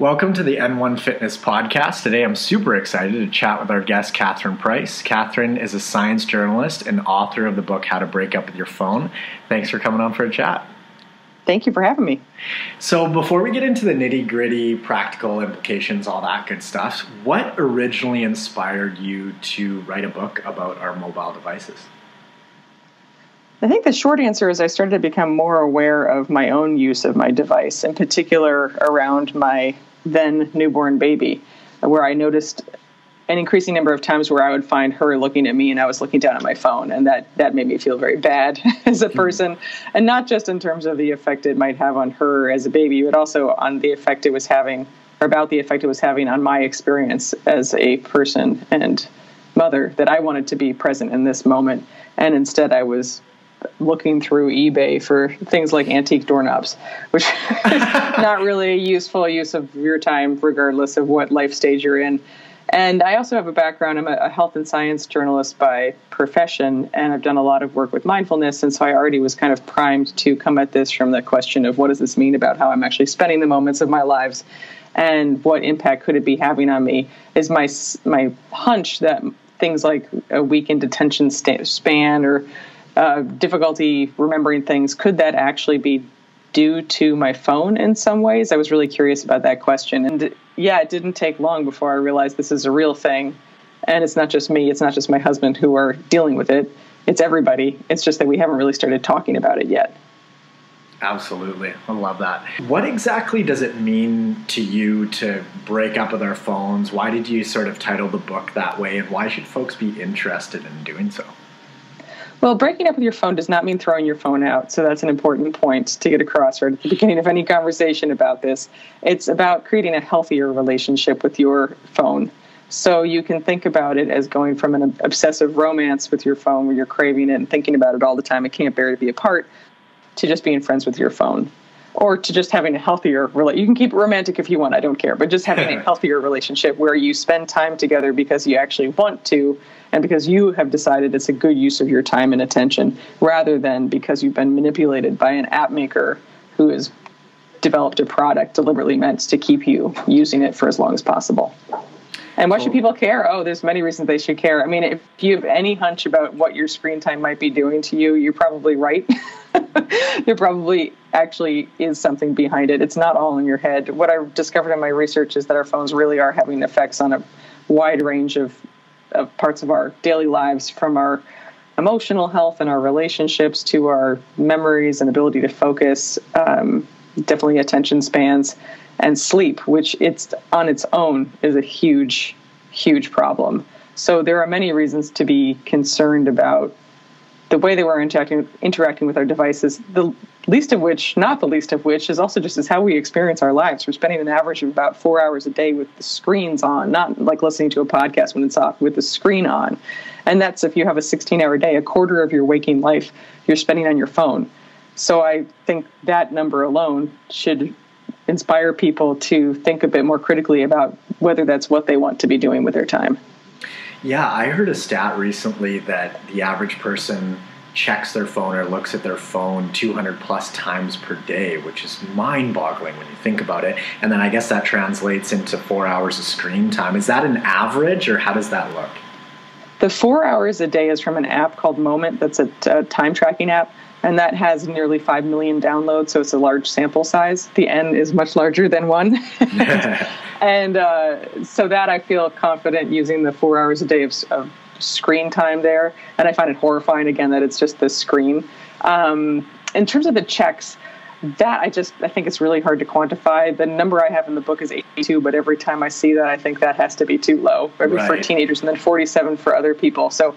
Welcome to the N1 Fitness Podcast. Today I'm super excited to chat with our guest, Catherine Price. Catherine is a science journalist and author of the book How to Break Up with Your Phone. Thanks for coming on for a chat. Thank you for having me. So, before we get into the nitty gritty, practical implications, all that good stuff, what originally inspired you to write a book about our mobile devices? I think the short answer is I started to become more aware of my own use of my device, in particular around my then newborn baby, where I noticed an increasing number of times where I would find her looking at me and I was looking down at my phone, and that that made me feel very bad as a hmm. person, and not just in terms of the effect it might have on her as a baby, but also on the effect it was having, or about the effect it was having on my experience as a person and mother. That I wanted to be present in this moment, and instead I was looking through eBay for things like antique doorknobs, which is not really a useful use of your time, regardless of what life stage you're in. And I also have a background. I'm a health and science journalist by profession, and I've done a lot of work with mindfulness. And so I already was kind of primed to come at this from the question of what does this mean about how I'm actually spending the moments of my lives, and what impact could it be having on me? Is my my hunch that things like a weakened attention span or uh, difficulty remembering things, could that actually be due to my phone in some ways? I was really curious about that question. And yeah, it didn't take long before I realized this is a real thing. And it's not just me, it's not just my husband who are dealing with it, it's everybody. It's just that we haven't really started talking about it yet. Absolutely. I love that. What exactly does it mean to you to break up with our phones? Why did you sort of title the book that way? And why should folks be interested in doing so? Well, breaking up with your phone does not mean throwing your phone out. So that's an important point to get across right at the beginning of any conversation about this. It's about creating a healthier relationship with your phone. So you can think about it as going from an obsessive romance with your phone where you're craving it and thinking about it all the time and can't bear to be apart to just being friends with your phone or to just having a healthier relationship. You can keep it romantic if you want, I don't care, but just having a healthier relationship where you spend time together because you actually want to and because you have decided it's a good use of your time and attention rather than because you've been manipulated by an app maker who has developed a product deliberately meant to keep you using it for as long as possible. And why should people care? Oh, there's many reasons they should care. I mean, if you have any hunch about what your screen time might be doing to you, you're probably right. there probably actually is something behind it. It's not all in your head. What I discovered in my research is that our phones really are having effects on a wide range of, of parts of our daily lives, from our emotional health and our relationships to our memories and ability to focus, um, definitely attention spans, and sleep, which it's on its own is a huge, huge problem. So there are many reasons to be concerned about the way they were interacting interacting with our devices. The least of which, not the least of which, is also just is how we experience our lives. We're spending an average of about four hours a day with the screens on, not like listening to a podcast when it's off, with the screen on. And that's if you have a 16 hour day, a quarter of your waking life you're spending on your phone. So I think that number alone should inspire people to think a bit more critically about whether that's what they want to be doing with their time. Yeah, I heard a stat recently that the average person checks their phone or looks at their phone 200 plus times per day, which is mind boggling when you think about it. And then I guess that translates into four hours of screen time. Is that an average or how does that look? The four hours a day is from an app called Moment, that's a, a time tracking app and that has nearly 5 million downloads, so it's a large sample size. The N is much larger than one. and uh, so that I feel confident using the four hours a day of, of, screen time there. And I find it horrifying, again, that it's just the screen. Um, in terms of the checks, that I just I think it's really hard to quantify. The number I have in the book is 82, but every time I see that, I think that has to be too low, right. for teenagers, and then 47 for other people. So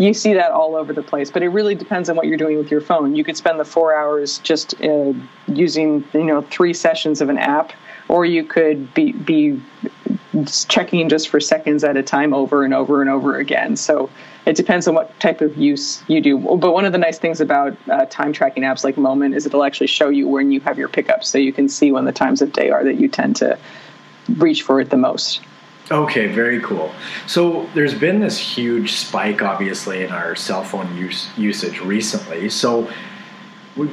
you see that all over the place but it really depends on what you're doing with your phone. You could spend the four hours just uh, using you know three sessions of an app or you could be be checking just for seconds at a time over and over and over again. So it depends on what type of use you do. But one of the nice things about uh, time tracking apps like moment is it'll actually show you when you have your pickups so you can see when the times of day are that you tend to reach for it the most Okay, very cool. So there's been this huge spike, obviously, in our cell phone use, usage recently. So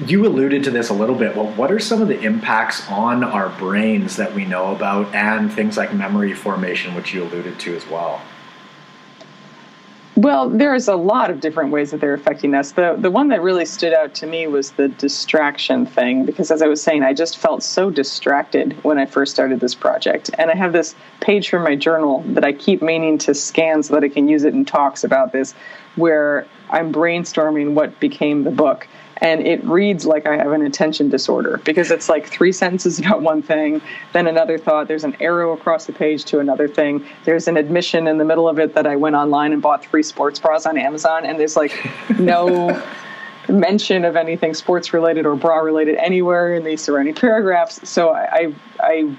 you alluded to this a little bit. Well, what are some of the impacts on our brains that we know about, and things like memory formation, which you alluded to as well? Well, there's a lot of different ways that they're affecting us. The the one that really stood out to me was the distraction thing because as I was saying, I just felt so distracted when I first started this project. And I have this page from my journal that I keep meaning to scan so that I can use it in talks about this where I'm brainstorming what became the book and it reads like I have an attention disorder because it's like three sentences about one thing, then another thought. There's an arrow across the page to another thing. There's an admission in the middle of it that I went online and bought three sports bras on Amazon, and there's like no mention of anything sports related or bra related anywhere in these surrounding paragraphs. So I, I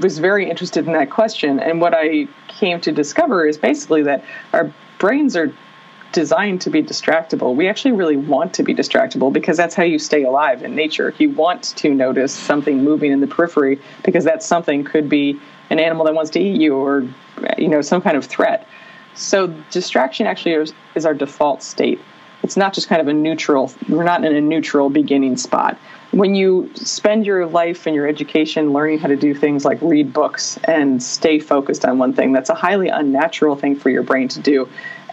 was very interested in that question, and what I came to discover is basically that our brains are designed to be distractible. We actually really want to be distractible because that's how you stay alive in nature. You want to notice something moving in the periphery because that something could be an animal that wants to eat you or you know some kind of threat. So distraction actually is, is our default state. It's not just kind of a neutral. We're not in a neutral beginning spot. When you spend your life and your education learning how to do things like read books and stay focused on one thing, that's a highly unnatural thing for your brain to do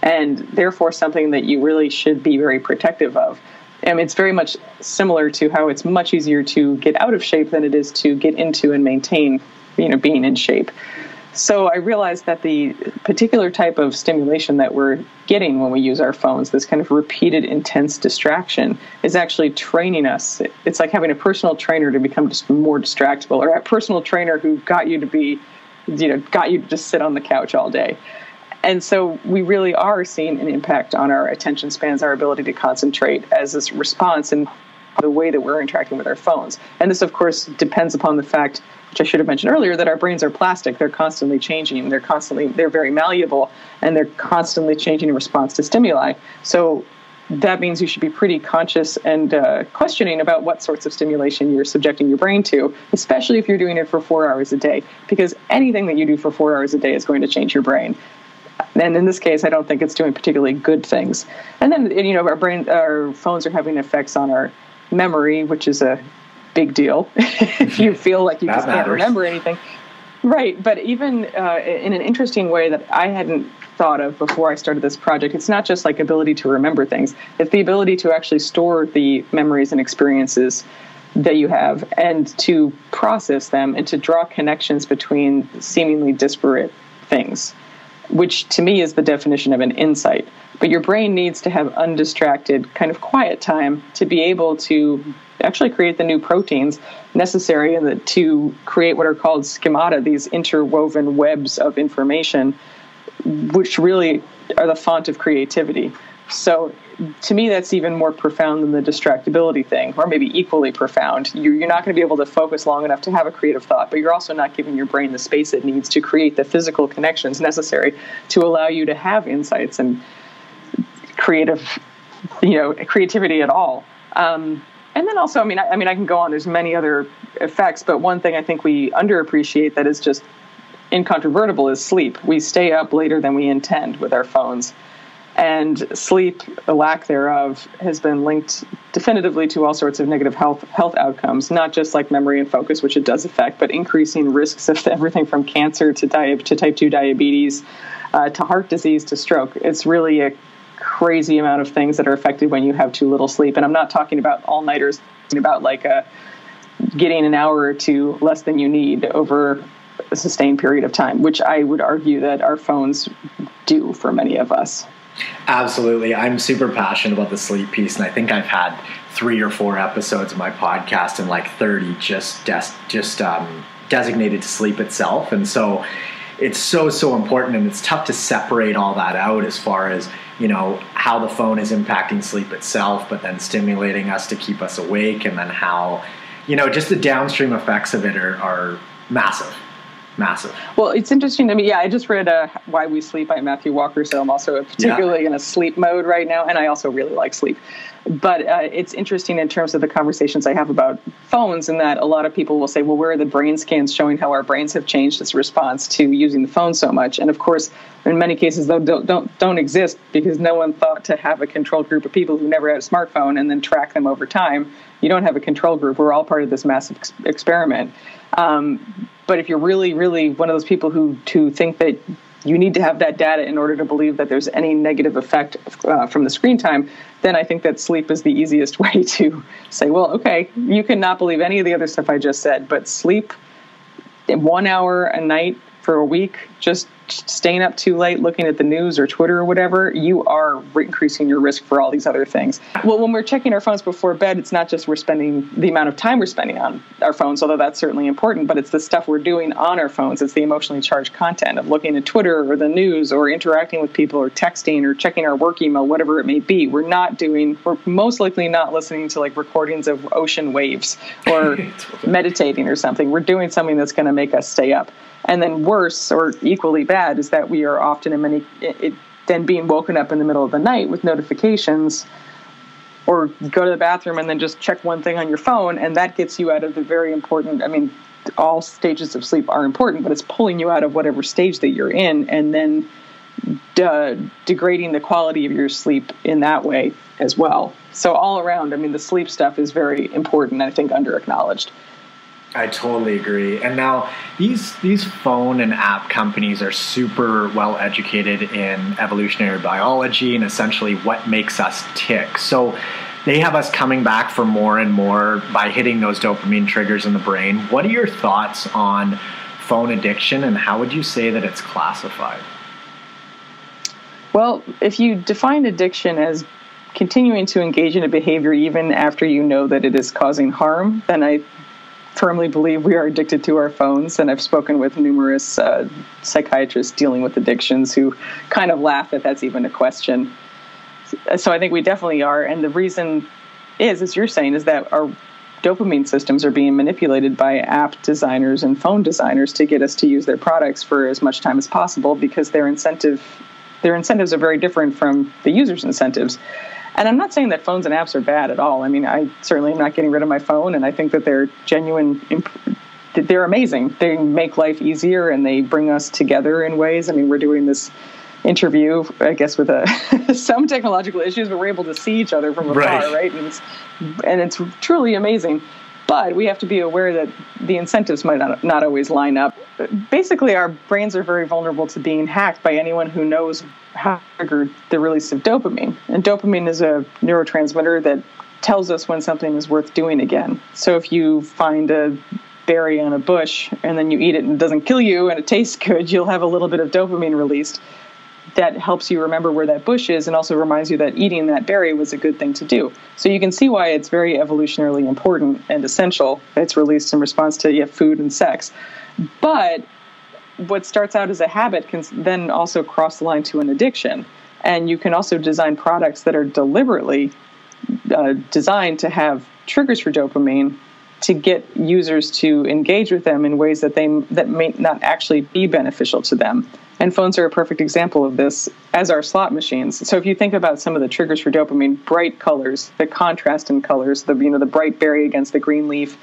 and therefore something that you really should be very protective of. And it's very much similar to how it's much easier to get out of shape than it is to get into and maintain, you know, being in shape. So I realized that the particular type of stimulation that we're getting when we use our phones, this kind of repeated intense distraction, is actually training us. It's like having a personal trainer to become just more distractible, or a personal trainer who got you to be, you know, got you to just sit on the couch all day. And so we really are seeing an impact on our attention spans, our ability to concentrate as this response and the way that we're interacting with our phones. And this, of course, depends upon the fact, which I should have mentioned earlier, that our brains are plastic. They're constantly changing. They're constantly, they're very malleable, and they're constantly changing in response to stimuli. So that means you should be pretty conscious and uh, questioning about what sorts of stimulation you're subjecting your brain to, especially if you're doing it for four hours a day, because anything that you do for four hours a day is going to change your brain and in this case, I don't think it's doing particularly good things. And then, you know, our brain, our phones are having effects on our memory, which is a big deal. if you feel like you just matters. can't remember anything, right? But even uh, in an interesting way that I hadn't thought of before I started this project, it's not just like ability to remember things; it's the ability to actually store the memories and experiences that you have and to process them and to draw connections between seemingly disparate things which to me is the definition of an insight. But your brain needs to have undistracted, kind of quiet time to be able to actually create the new proteins necessary to create what are called schemata, these interwoven webs of information, which really are the font of creativity. So to me, that's even more profound than the distractibility thing, or maybe equally profound. You're, not going to be able to focus long enough to have a creative thought, but you're also not giving your brain the space it needs to create the physical connections necessary to allow you to have insights and creative, you know, creativity at all. Um, and then also, I mean, I, I mean, I can go on. There's many other effects, but one thing I think we underappreciate that is just incontrovertible is sleep. We stay up later than we intend with our phones. And sleep, the lack thereof, has been linked definitively to all sorts of negative health health outcomes, not just like memory and focus, which it does affect, but increasing risks of everything from cancer to, di- to type 2 diabetes uh, to heart disease to stroke. It's really a crazy amount of things that are affected when you have too little sleep. And I'm not talking about all nighters, about like a, uh, getting an hour or two less than you need over a sustained period of time, which I would argue that our phones do for many of us. Absolutely. I'm super passionate about the sleep piece, and I think I've had three or four episodes of my podcast and like 30 just des- just um, designated to sleep itself. And so it's so, so important, and it's tough to separate all that out as far as you know how the phone is impacting sleep itself, but then stimulating us to keep us awake, and then how you know just the downstream effects of it are, are massive massive. Well, it's interesting to me. Yeah, I just read uh, Why We Sleep by Matthew Walker, so I'm also particularly yeah. in a sleep mode right now, and I also really like sleep. But uh, it's interesting in terms of the conversations I have about phones, in that a lot of people will say, well, where are the brain scans showing how our brains have changed as a response to using the phone so much? And of course, in many cases, those don't, don't, don't exist because no one thought to have a controlled group of people who never had a smartphone and then track them over time. You don't have a control group. We're all part of this massive ex- experiment. Um, but if you're really, really one of those people who to think that you need to have that data in order to believe that there's any negative effect uh, from the screen time, then I think that sleep is the easiest way to say, well, okay, you can not believe any of the other stuff I just said, but sleep one hour a night for a week, just staying up too late looking at the news or Twitter or whatever, you are increasing your risk for all these other things. Well, when we're checking our phones before bed, it's not just we're spending the amount of time we're spending on our phones, although that's certainly important, but it's the stuff we're doing on our phones. It's the emotionally charged content of looking at Twitter or the news or interacting with people or texting or checking our work email, whatever it may be. We're not doing, we're most likely not listening to like recordings of ocean waves or meditating or something. We're doing something that's going to make us stay up. And then worse or equally bad is that we are often in many it, then being woken up in the middle of the night with notifications or go to the bathroom and then just check one thing on your phone and that gets you out of the very important i mean all stages of sleep are important but it's pulling you out of whatever stage that you're in and then de- degrading the quality of your sleep in that way as well. So all around i mean the sleep stuff is very important i think under acknowledged I totally agree. And now these these phone and app companies are super well educated in evolutionary biology and essentially what makes us tick. So they have us coming back for more and more by hitting those dopamine triggers in the brain. What are your thoughts on phone addiction and how would you say that it's classified? Well, if you define addiction as continuing to engage in a behavior even after you know that it is causing harm, then I firmly believe we are addicted to our phones, and I've spoken with numerous uh, psychiatrists dealing with addictions who kind of laugh that that's even a question. So I think we definitely are, and the reason is, as you're saying, is that our dopamine systems are being manipulated by app designers and phone designers to get us to use their products for as much time as possible because their incentive their incentives are very different from the user's incentives. And I'm not saying that phones and apps are bad at all. I mean, I certainly am not getting rid of my phone, and I think that they're genuine. Imp- they're amazing. They make life easier, and they bring us together in ways. I mean, we're doing this interview, I guess, with a, some technological issues, but we're able to see each other from afar, right? right? And, it's, and it's truly amazing. But we have to be aware that the incentives might not, not always line up. Basically, our brains are very vulnerable to being hacked by anyone who knows how to trigger the release of dopamine. And dopamine is a neurotransmitter that tells us when something is worth doing again. So if you find a berry on a bush and then you eat it and it doesn't kill you and it tastes good, you'll have a little bit of dopamine released that helps you remember where that bush is and also reminds you that eating that berry was a good thing to do. So you can see why it's very evolutionarily important and essential it's released in response to yeah, food and sex. But what starts out as a habit can then also cross the line to an addiction. And you can also design products that are deliberately uh, designed to have triggers for dopamine to get users to engage with them in ways that they that may not actually be beneficial to them. And phones are a perfect example of this, as are slot machines. So if you think about some of the triggers for dopamine, bright colors, the contrast in colors, the you know the bright berry against the green leaf.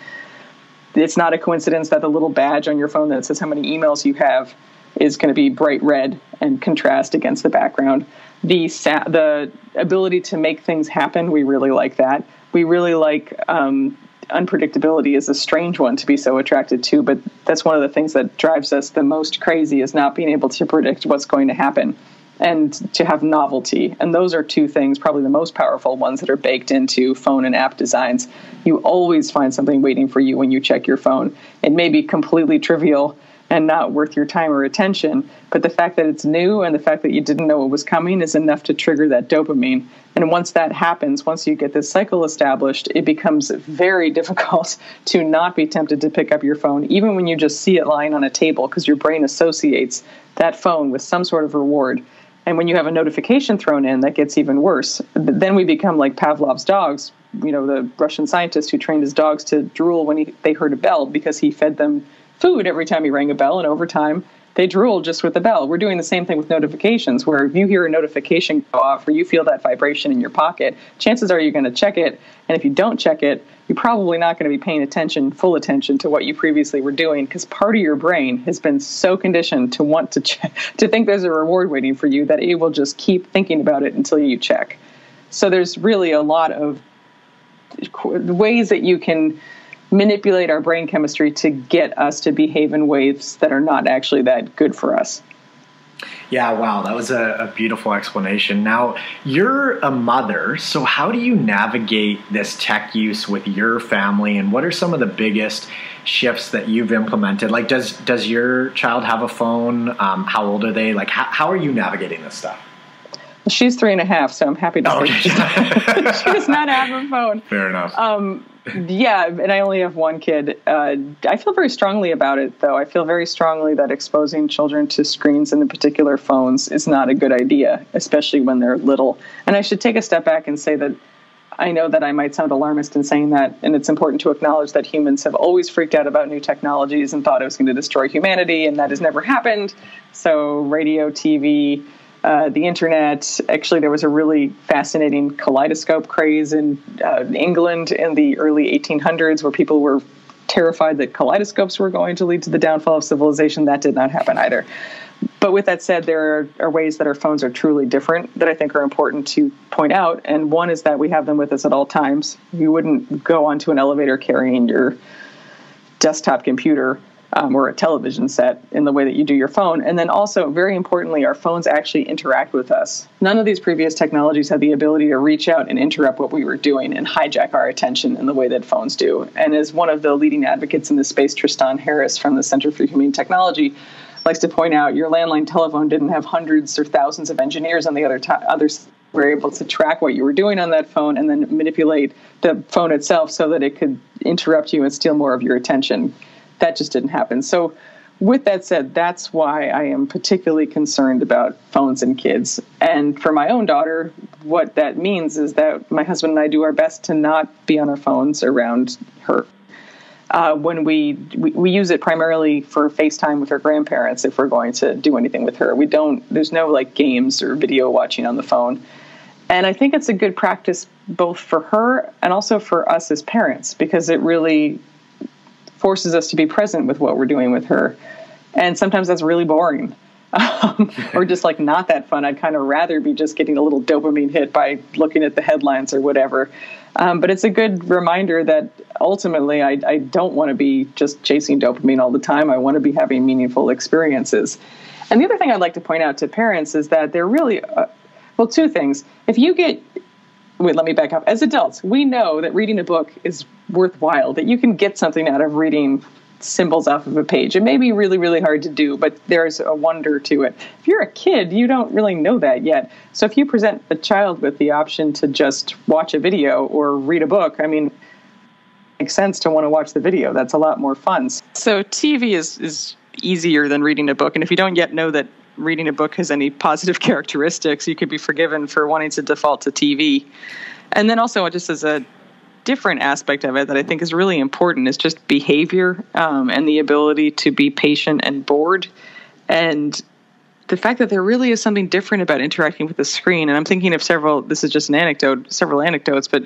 It's not a coincidence that the little badge on your phone that says how many emails you have is going to be bright red and contrast against the background. The sa- the ability to make things happen, we really like that. We really like um, unpredictability is a strange one to be so attracted to, but that's one of the things that drives us the most crazy is not being able to predict what's going to happen and to have novelty. And those are two things, probably the most powerful ones that are baked into phone and app designs. You always find something waiting for you when you check your phone. It may be completely trivial and not worth your time or attention. But the fact that it's new and the fact that you didn't know it was coming is enough to trigger that dopamine. And once that happens, once you get this cycle established, it becomes very difficult to not be tempted to pick up your phone, even when you just see it lying on a table, because your brain associates that phone with some sort of reward. And when you have a notification thrown in, that gets even worse. Then we become like Pavlov's dogs, you know, the Russian scientist who trained his dogs to drool when he, they heard a bell because he fed them food every time you rang a bell, and over time, they drool just with the bell. We're doing the same thing with notifications, where if you hear a notification go off or you feel that vibration in your pocket, chances are you're going to check it. And if you don't check it, you're probably not going to be paying attention, full attention to what you previously were doing, because part of your brain has been so conditioned to want to check, to think there's a reward waiting for you that it will just keep thinking about it until you check. So there's really a lot of ways that you can manipulate our brain chemistry to get us to behave in ways that are not actually that good for us. Yeah, wow, that was a, a, beautiful explanation. Now, you're a mother, so how do you navigate this tech use with your family, and what are some of the biggest shifts that you've implemented? Like, does does your child have a phone? Um, how old are they? Like, how, how are you navigating this stuff? She's three and a half, so I'm happy to oh, okay. she does not have a phone. Fair enough. Um, yeah, and I only have one kid. Uh, I feel very strongly about it, though. I feel very strongly that exposing children to screens and, in particular, phones is not a good idea, especially when they're little. And I should take a step back and say that I know that I might sound alarmist in saying that, and it's important to acknowledge that humans have always freaked out about new technologies and thought it was going to destroy humanity, and that has never happened. So, radio, TV, uh, the internet. Actually, there was a really fascinating kaleidoscope craze in uh, England in the early 1800s where people were terrified that kaleidoscopes were going to lead to the downfall of civilization. That did not happen either. But with that said, there are, are, ways that our phones are truly different that I think are important to point out. And one is that we have them with us at all times. You wouldn't go onto an elevator carrying your desktop computer um, or a television set in the way that you do your phone. And then also, very importantly, our phones actually interact with us. None of these previous technologies had the ability to reach out and interrupt what we were doing and hijack our attention in the way that phones do. And as one of the leading advocates in this space, Tristan Harris from the Center for Humane Technology, likes to point out, your landline telephone didn't have hundreds or thousands of engineers on the other t- other were able to track what you were doing on that phone and then manipulate the phone itself so that it could interrupt you and steal more of your attention that just didn't happen. So, with that said, that's why I am particularly concerned about phones and kids. And for my own daughter, what that means is that my husband and I do our best to not be on our phones around her. Uh, when we, we, we use it primarily for FaceTime with her grandparents if we're going to do anything with her. We don't. There's no like games or video watching on the phone. And I think it's a good practice both for her and also for us as parents because it really forces us to be present with what we're doing with her. And sometimes that's really boring. Um, or just like not that fun. I'd kind of rather be just getting a little dopamine hit by looking at the headlines or whatever. Um, but it's a good reminder that ultimately I, I don't want to be just chasing dopamine all the time. I want to be having meaningful experiences. And the other thing I'd like to point out to parents is that they're really, uh, well, two things. If you get wait, let me back up. As adults, we know that reading a book is worthwhile, that you can get something out of reading symbols off of a page. It may be really, really hard to do, but there's a wonder to it. If you're a kid, you don't really know that yet. So if you present a child with the option to just watch a video or read a book, I mean, it makes sense to want to watch the video. That's a lot more fun. So TV is is easier than reading a book, and if you don't yet know that reading a book has any positive characteristics, you could be forgiven for wanting to default to TV. And then also, just as a different aspect of it that I think is really important is just behavior um, and the ability to be patient and bored. And the fact that there really is something different about interacting with the screen. And I'm thinking of several, this is just an anecdote, several anecdotes, but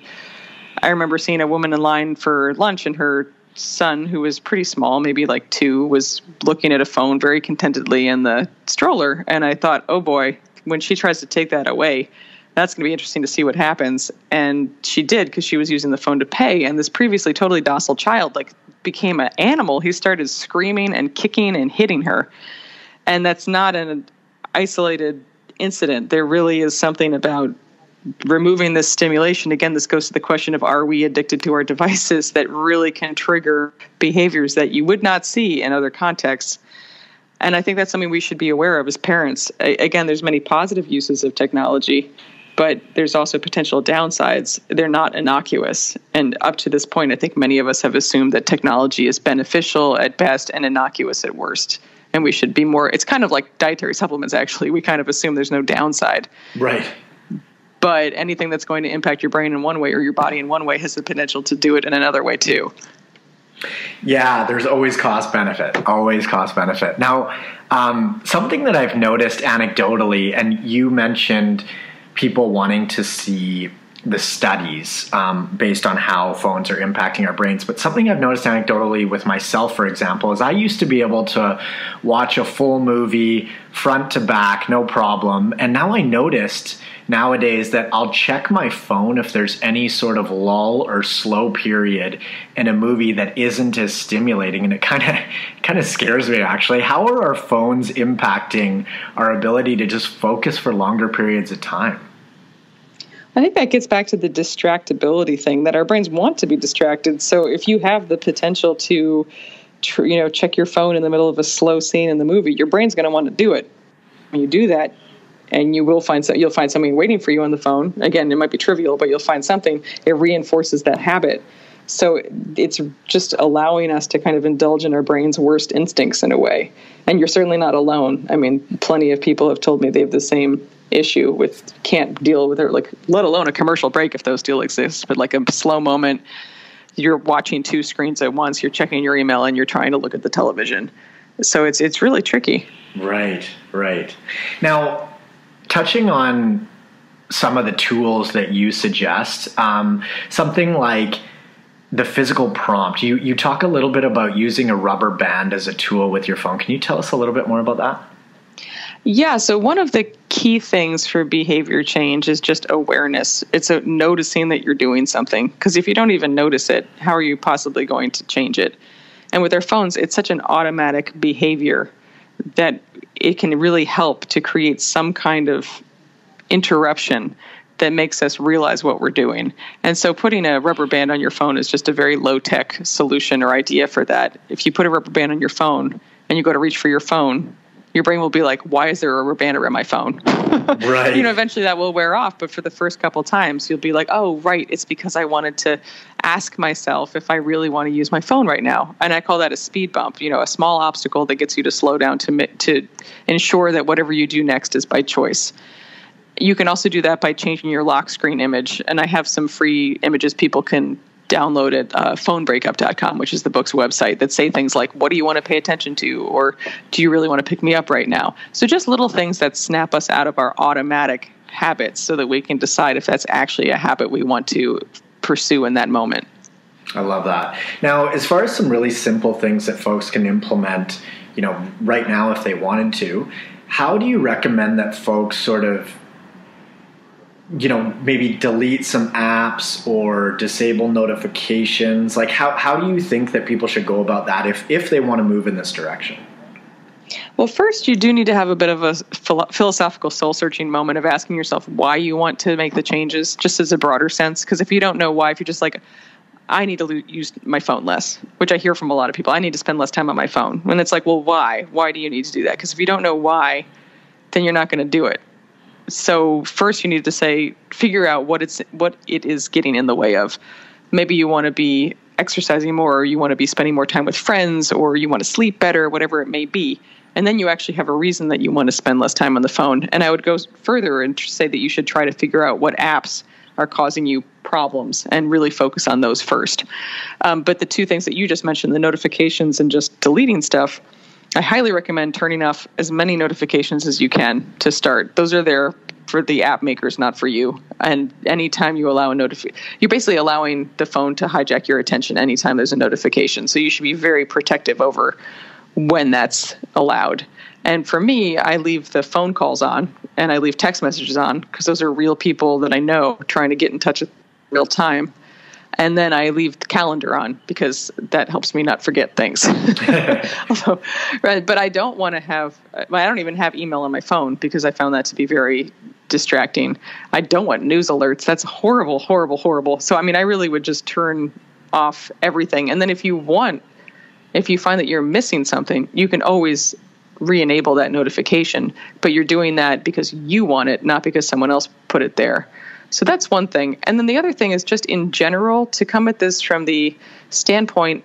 I remember seeing a woman in line for lunch and her son, who was pretty small, maybe like two, was looking at a phone very contentedly in the stroller. And I thought, oh boy, when she tries to take that away, that's going to be interesting to see what happens. And she did because she was using the phone to pay. And this previously totally docile child, like, became an animal. He started screaming and kicking and hitting her. And that's not an isolated incident. There really is something about removing this stimulation, again, this goes to the question of are we addicted to our devices that really can trigger behaviors that you would not see in other contexts. And I think that's something we should be aware of as parents. again, there's many positive uses of technology, but there's also potential downsides. They're not innocuous. And up to this point, I think many of us have assumed that technology is beneficial at best and innocuous at worst. And we should be more, it's kind of like dietary supplements, actually. We kind of assume there's no downside. Right but anything that's going to impact your brain in one way or your body in one way has the potential to do it in another way too. Yeah, there's always cost benefit. Always cost benefit. Now, um, something that I've noticed anecdotally, and you mentioned people wanting to see the studies um, based on how phones are impacting our brains. But something I've noticed anecdotally with myself, for example, is I used to be able to watch a full movie front to back, no problem. And now I noticed nowadays that I'll check my phone if there's any sort of lull or slow period in a movie that isn't as stimulating and it kind of kind of scares me actually how are our phones impacting our ability to just focus for longer periods of time I think that gets back to the distractibility thing that our brains want to be distracted. So if you have the potential to, you know, check your phone in the middle of a slow scene in the movie, your brain's going to want to do it. When you do that, and you will find some, you'll find something waiting for you on the phone. Again, it might be trivial, but you'll find something. It reinforces that habit. So it's just allowing us to kind of indulge in our brain's worst instincts in a way. And you're certainly not alone. I mean, plenty of people have told me they have the same issue with can't deal with it like let alone a commercial break if those still exist but like a slow moment. You're watching two screens at once you're checking your email and you're trying to look at the television. So it's it's really tricky. Right right. Now touching on some of the tools that you suggest um, something like the physical prompt. You you talk a little bit about using a rubber band as a tool with your phone. Can you tell us a little bit more about that yeah, so one of the key things for behavior change is just awareness. It's a noticing that you're doing something because if you don't even notice it, how are you possibly going to change it? And with our phones, it's such an automatic behavior that it can really help to create some kind of interruption that makes us realize what we're doing. And so putting a rubber band on your phone is just a very low tech solution or idea for that. If you put a rubber band on your phone and you go to reach for your phone, your brain will be like, why is there a rubber band around my phone? right. You know, eventually that will wear off, but for the first couple times, you'll be like, oh, right, it's because I wanted to ask myself if I really want to use my phone right now. And I call that a speed bump, you know, a small obstacle that gets you to slow down to, to ensure that whatever you do next is by choice. You can also do that by changing your lock screen image. And I have some free images people can download at uh, phonebreakup.com, which is the book's website, that say things like, What do you want to pay attention to? or Do you really want to pick me up right now? So just little things that snap us out of our automatic habits so that we can decide if that's actually a habit we want to pursue in that moment. I love that. Now, as far as some really simple things that folks can implement, you know, right now if they wanted to, how do you recommend that folks sort of you know maybe delete some apps or disable notifications like how, how do you think that people should go about that if if they want to move in this direction well first you do need to have a bit of a philosophical soul searching moment of asking yourself why you want to make the changes just as a broader sense because if you don't know why if you're just like I need to use my phone less, which I hear from a lot of people. I need to spend less time on my phone. And it's like, well, why? Why do you need to do that? Because if you don't know why, then you're not going to do it so first you need to say figure out what it's what it is getting in the way of. Maybe you want to be exercising more or you want to be spending more time with friends or you want to sleep better whatever it may be. And then you actually have a reason that you want to spend less time on the phone. And i would go further and say that you should try to figure out what apps are causing you problems and really focus on those first. Um, but the two things that you just mentioned the notifications and just deleting stuff I highly recommend turning off as many notifications as you can to start. Those are there for the app makers, not for you. And anytime you allow a notification, you're basically allowing the phone to hijack your attention anytime there's a notification. So you should be very protective over when that's allowed. And for me, I leave the phone calls on and I leave text messages on because those are real people that I know trying to get in touch with real time and then I leave the calendar on because that helps me not forget things. Although, right, but I don't want to have. I don't even have email on my phone because I found that to be very distracting. I don't want news alerts. That's horrible, horrible, horrible. So I mean, I really would just turn off everything. And then if you want, if you find that you're missing something, you can always re-enable that notification. But you're doing that because you want it, not because someone else put it there. So that's one thing. And then the other thing is just in general to come at this from the standpoint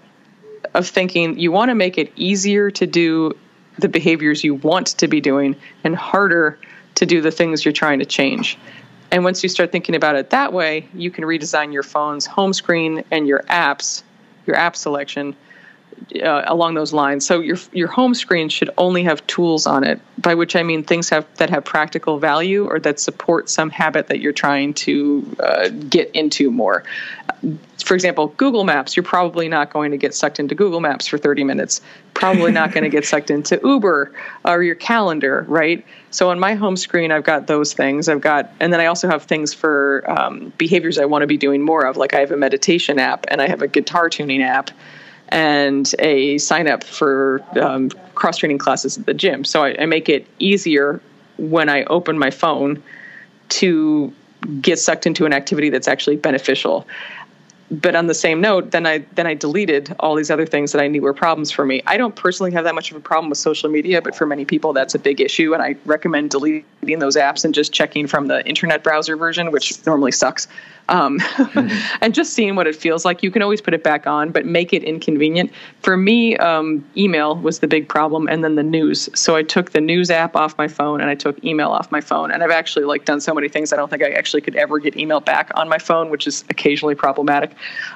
of thinking you want to make it easier to do the behaviors you want to be doing and harder to do the things you're trying to change. And once you start thinking about it that way, you can redesign your phone's home screen and your apps your app selection uh, along those lines. So your your home screen should only have tools on it, by which I mean things have that have practical value or that support some habit that you're trying to uh, get into more. For example, Google Maps, you're probably not going to get sucked into Google Maps for 30 minutes. Probably not going to get sucked into Uber or your calendar, right? So on my home screen, I've got those things. I've got, and then I also have things for um, behaviors I want to be doing more of. Like I have a meditation app and I have a guitar tuning app and a sign up for um, cross training classes at the gym. So I, I make it easier when I open my phone to get sucked into an activity that's actually beneficial but on the same note, then I then I deleted all these other things that I knew were problems for me. I don't personally have that much of a problem with social media, but for many people that's a big issue, and I recommend deleting those apps and just checking from the internet browser version, which normally sucks um, mm-hmm. and just seeing what it feels like. You can always put it back on, but make it inconvenient. For me, um, email was the big problem, and then the news. So I took the news app off my phone, and I took email off my phone. And I've actually like done so many things. I don't think I actually could ever get email back on my phone, which is occasionally problematic.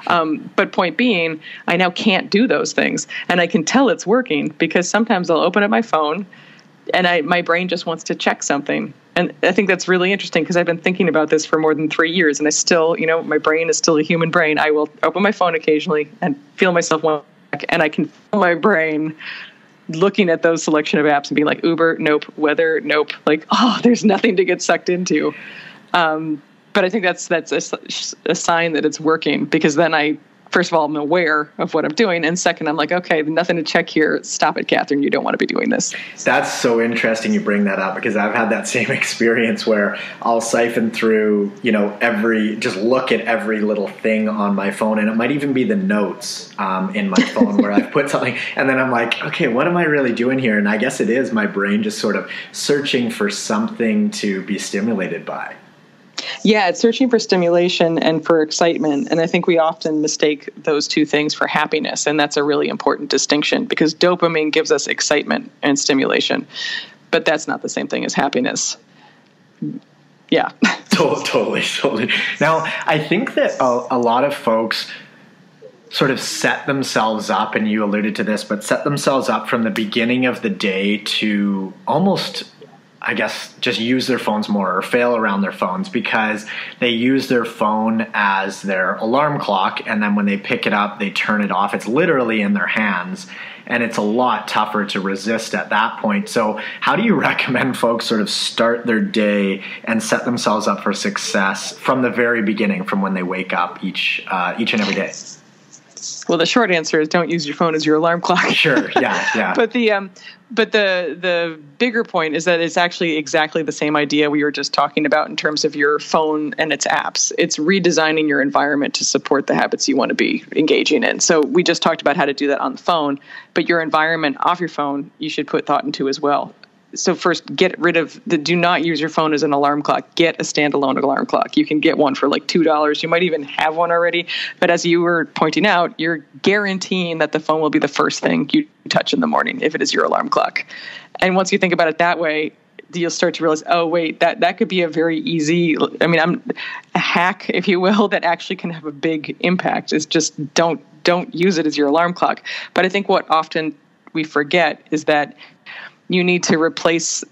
Um, but point being, I now can't do those things, and I can tell it's working because sometimes I'll open up my phone and I my brain just wants to check something. And I think that's really interesting because I've been thinking about this for more than three years, and I still, you know, my brain is still a human brain. I will open my phone occasionally and feel myself want, and I can feel my brain looking at those selection of apps and being like, Uber, nope, weather, nope. Like, oh, there's nothing to get sucked into. Um, but I think that's that's a, a sign that it's working because then I first of all, I'm aware of what I'm doing. And second, I'm like, okay, nothing to check here. Stop it, Catherine. You don't want to be doing this. That's so interesting you bring that up because I've had that same experience where I'll siphon through, you know, every, just look at every little thing on my phone. And it might even be the notes um, in my phone where I've put something. And then I'm like, okay, what am I really doing here? And I guess it is my brain just sort of searching for something to be stimulated by. Yeah, it's searching for stimulation and for excitement. And I think we often mistake those two things for happiness. And that's a really important distinction because dopamine gives us excitement and stimulation, but that's not the same thing as happiness. Yeah. totally, totally. Now, I think that a, a lot of folks sort of set themselves up, and you alluded to this, but set themselves up from the beginning of the day to almost I guess, just use their phones more or fail around their phones because they use their phone as their alarm clock. And then when they pick it up, they turn it off. It's literally in their hands. And it's a lot tougher to resist at that point. So, how do you recommend folks sort of start their day and set themselves up for success from the very beginning, from when they wake up each uh, each and every day? Well, the short answer is don't use your phone as your alarm clock. Sure. Yeah. Yeah. but the um, but the the bigger point is that it's actually exactly the same idea we were just talking about in terms of your phone and its apps. It's redesigning your environment to support the habits you want to be engaging in. So we just talked about how to do that on the phone, but your environment off your phone you should put thought into as well so first get rid of the do not use your phone as an alarm clock. Get a standalone alarm clock. You can get one for like two dollars. You might even have one already. But as you were pointing out you're guaranteeing that the phone will be the first thing you touch in the morning if it is your alarm clock. And once you think about it that way you'll start to realize oh wait that that could be a very easy i mean i'm a hack if you will that actually can have a big impact is just don't don't use it as your alarm clock. But i think what often we forget is that you need to replace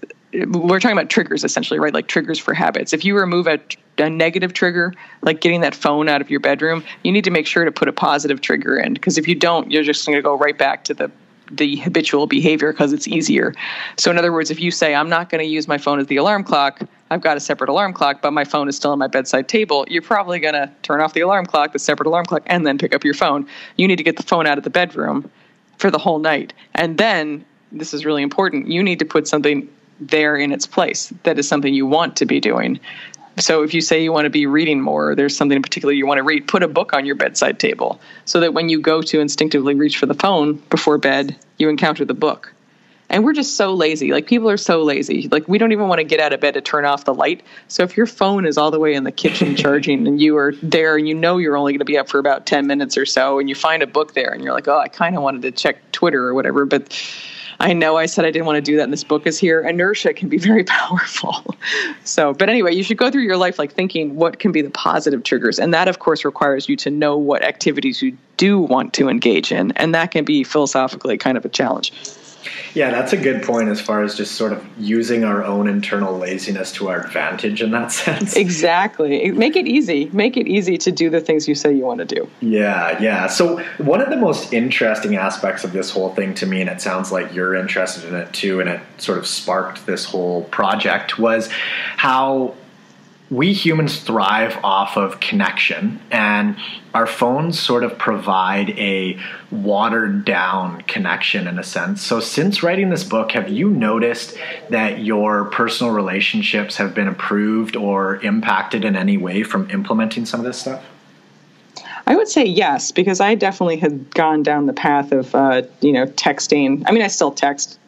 we're talking about triggers essentially right? Like triggers for habits. If you remove a, a, negative trigger like getting that phone out of your bedroom you need to make sure to put a positive trigger in because if you don't you're just going to go right back to the the habitual behavior because it's easier. So in other words if you say i'm not going to use my phone as the alarm clock i've got a separate alarm clock but my phone is still on my bedside table you're probably going to turn off the alarm clock the separate alarm clock and then pick up your phone. You need to get the phone out of the bedroom for the whole night. And then this is really important, you need to put something there in its place that is something you want to be doing. So if you say you want to be reading more, or there's something in particular you want to read, put a book on your bedside table so that when you go to instinctively reach for the phone before bed, you encounter the book. And we're just so lazy. Like people are so lazy. Like we don't even want to get out of bed to turn off the light. So if your phone is all the way in the kitchen charging and you are there and you know you're only going to be up for about 10 minutes or so and you find a book there and you're like, "Oh, I kind of wanted to check Twitter or whatever, but I know I said I didn't want to do that, and this book is here. Inertia can be very powerful. so, but anyway, you should go through your life like thinking what can be the positive triggers. And that, of course, requires you to know what activities you do want to engage in. And that can be philosophically kind of a challenge. Yeah, that's a good point as far as just sort of using our own internal laziness to our advantage in that sense. Exactly. Make it easy. Make it easy to do the things you say you want to do. Yeah, yeah. So, one of the most interesting aspects of this whole thing to me, and it sounds like you're interested in it too, and it sort of sparked this whole project, was how we humans thrive off of connection, and our phones sort of provide a watered down connection in a sense. So, since writing this book, have you noticed that your personal relationships have been improved or impacted in any way from implementing some of this stuff? I would say yes, because I definitely had gone down the path of, uh, you know, texting. I mean, I still text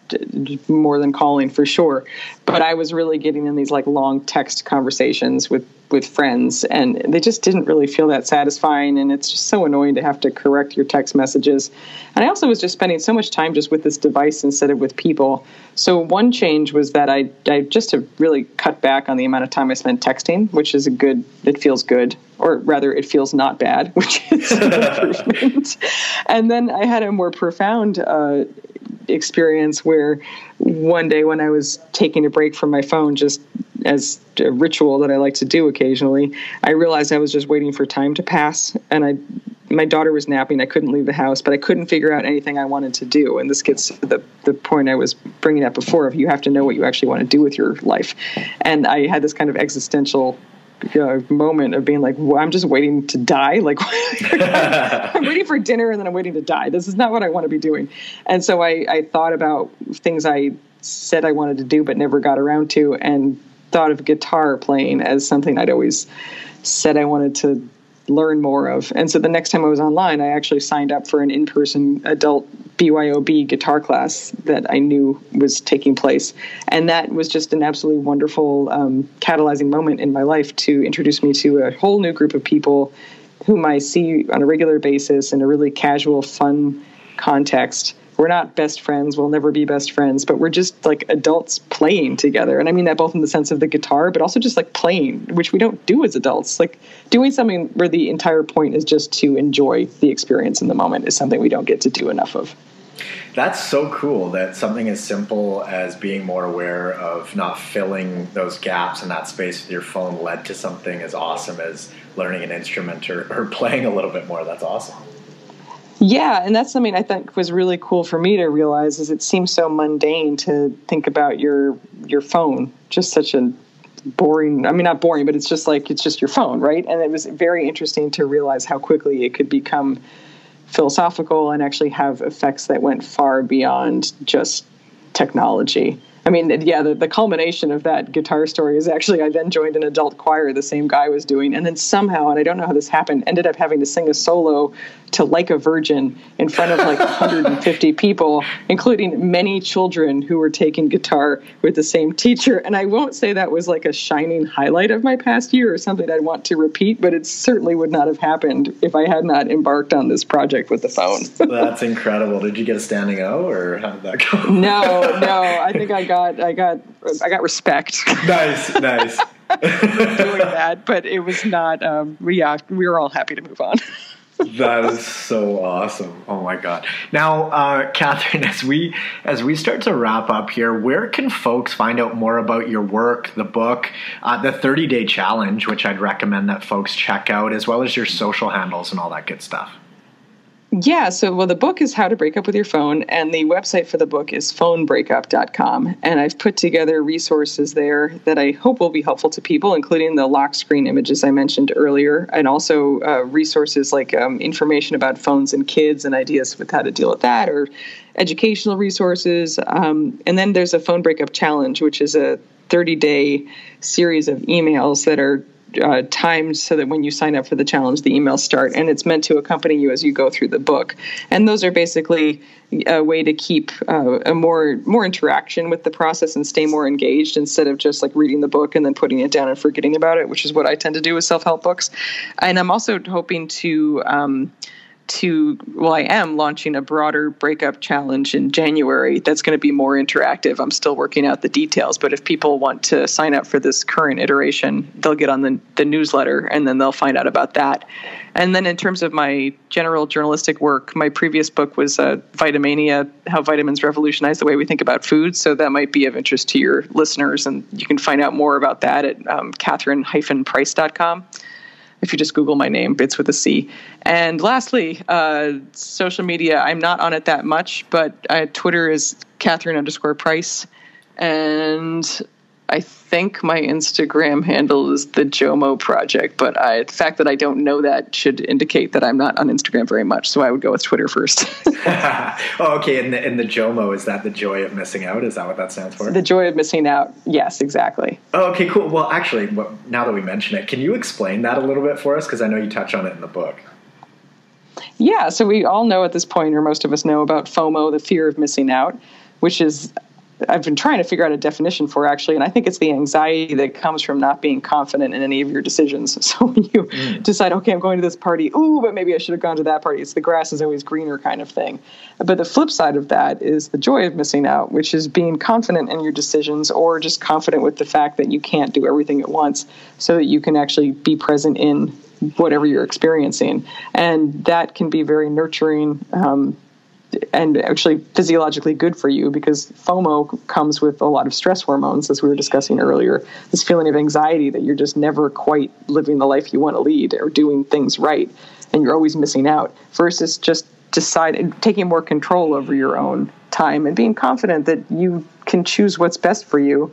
more than calling for sure. But I was really getting in these like long text conversations with with friends, and they just didn't really feel that satisfying. And it's just so annoying to have to correct your text messages. And I also was just spending so much time just with this device instead of with people. So one change was that I I just have really cut back on the amount of time I spent texting, which is a good. It feels good, or rather, it feels not bad, which is an improvement. and then I had a more profound. Uh, experience where one day when I was taking a break from my phone, just as a ritual that I like to do occasionally, I realized I was just waiting for time to pass, and I my daughter was napping. I couldn't leave the house, but I couldn't figure out anything I wanted to do. And this gets to the, the point I was bringing up before of you have to know what you actually want to do with your life. And I had this kind of existential uh, moment of being like, well, I'm just waiting to die. Like, I'm waiting for dinner and then I'm waiting to die. This is not what I want to be doing. And so I, I thought about things I said I wanted to do but never got around to, and thought of guitar playing as something I'd always said I wanted to learn more of. And so the next time I was online, I actually signed up for an in person adult BYOB guitar class that I knew was taking place. And that was just an absolutely wonderful um, catalyzing moment in my life to introduce me to a whole new group of people whom I see on a regular basis in a really casual, fun context we're not best friends we'll never be best friends but we're just like adults playing together and i mean that both in the sense of the guitar but also just like playing which we don't do as adults like doing something where the entire point is just to enjoy the experience in the moment is something we don't get to do enough of that's so cool that something as simple as being more aware of not filling those gaps in that space with your phone led to something as awesome as learning an instrument or, or playing a little bit more. That's awesome. Yeah, and that's something I think was really cool for me to realize is it seems so mundane to think about your your phone. Just such a boring I mean not boring, but it's just like it's just your phone, right? And it was very interesting to realize how quickly it could become philosophical and actually have effects that went far beyond just technology. I mean, yeah, the, the culmination of that guitar story is actually I then joined an adult choir the same guy was doing, and then somehow, and I don't know how this happened, ended up having to sing a solo to Like a Virgin in front of like 150 people, including many children who were taking guitar with the same teacher. And I won't say that was like a shining highlight of my past year or something I'd want to repeat, but it certainly would not have happened if I had not embarked on this project with the phone. That's incredible. Did you get a standing O, or how did that go? no, no. I think I got got I got I got respect. Nice, nice. doing that, but it was not. Um, yeah, we were all happy to move on. that is so awesome! Oh my god! Now, uh, Catherine, as we as we start to wrap up here, where can folks find out more about your work, the book, uh, the thirty day challenge, which I'd recommend that folks check out, as well as your social handles and all that good stuff? Yeah, so well, the book is How to Break Up with Your Phone, and the website for the book is phonebreakup.com. And I've put together resources there that I hope will be helpful to people, including the lock screen images I mentioned earlier, and also uh, resources like um, information about phones and kids and ideas with how to deal with that, or educational resources. Um, and then there's a phone breakup challenge, which is a 30 day series of emails that are uh, timed so that when you sign up for the challenge, the emails start, and it's meant to accompany you as you go through the book. And those are basically a way to keep uh, a more more interaction with the process and stay more engaged instead of just like reading the book and then putting it down and forgetting about it, which is what I tend to do with self help books. And I'm also hoping to. Um, to well i am launching a broader breakup challenge in january that's going to be more interactive. I'm still working out the details but if people want to sign up for this current iteration they'll get on the, the newsletter and then they'll find out about that. And then in terms of my general journalistic work my previous book was uh, vitamania how vitamins revolutionize the way we think about food so that might be of interest to your listeners and you can find out more about that at um, catherine-price.com if you just Google my name, Bits with a C. And lastly, uh, social media. I'm not on it that much, but uh, Twitter is Catherine underscore Price. And I think my Instagram handle is the Jomo Project, but I, the fact that I don't know that should indicate that I'm not on Instagram very much. So I would go with Twitter first. oh, okay. And the, and the Jomo is that the joy of missing out? Is that what that stands for? The joy of missing out. Yes, exactly. Oh, okay, cool. Well, actually, now that we mention it, can you explain that a little bit for us? Because I know you touch on it in the book. Yeah. So we all know at this point, or most of us know about FOMO, the fear of missing out, which is I've been trying to figure out a definition for actually, and I think it's the anxiety that comes from not being confident in any of your decisions. So when you mm. decide, okay, I'm going to this party, ooh, but maybe I should have gone to that party. It's the grass is always greener kind of thing. But the flip side of that is the joy of missing out, which is being confident in your decisions or just confident with the fact that you can't do everything at once so that you can actually be present in whatever you're experiencing. And that can be very nurturing. Um, and actually physiologically good for you because FOMO comes with a lot of stress hormones, as we were discussing earlier. This feeling of anxiety that you're just never quite living the life you want to lead or doing things right, and you're always missing out, versus just deciding taking more control over your own time and being confident that you can choose what's best for you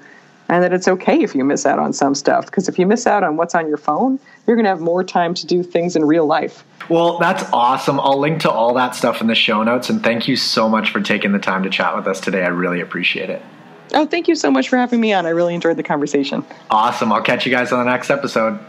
and that it's okay if you miss out on some stuff because if you miss out on what's on your phone you're going to have more time to do things in real life. Well that's awesome. I'll link to all that stuff in the show notes and thank you so much for taking the time to chat with us today. I really appreciate it. Oh thank you so much for having me on. I really enjoyed the conversation. Awesome. I'll catch you guys on the next episode